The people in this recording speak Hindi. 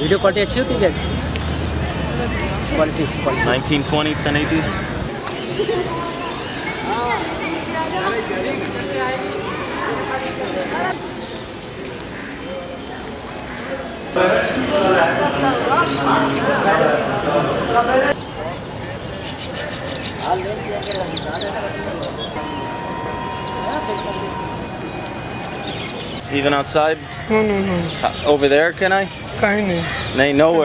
वीडियो क्वालिटी अच्छी होती है क्या इसकी? Quality quality. 1920 1080 Even outside? No, no, no. Uh, over there, can I? Kind of. They nowhere.